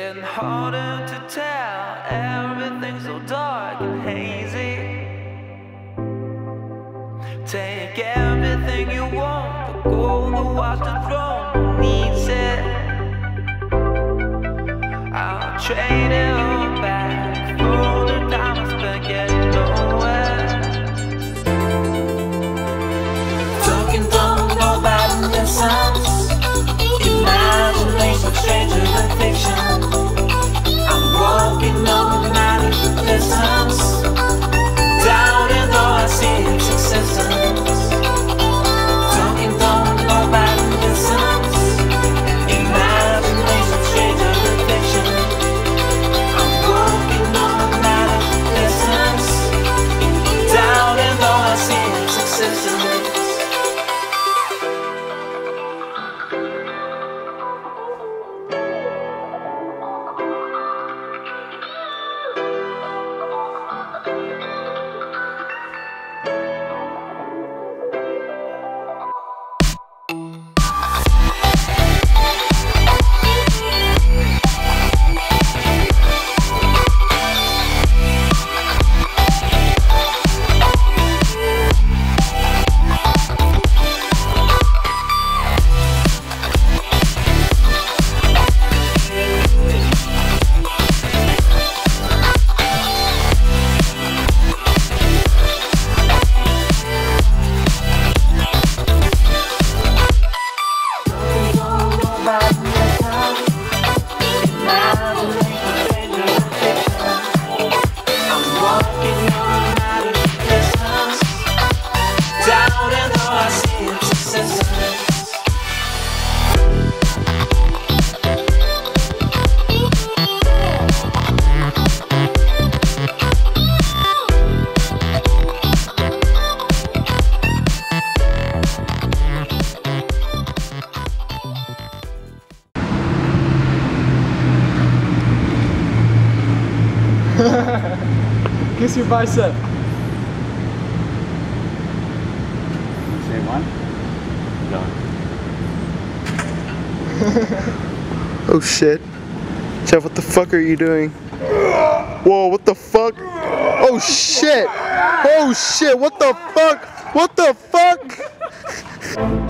harder to tell. Everything's so dark and hazy. Take everything you want, the gold, the watch, the throne. Needs it? I'll trade it Kiss your bicep. Say one. Oh shit. Jeff, what the fuck are you doing? Whoa, what the fuck? Oh shit! Oh shit, what the fuck? What the fuck?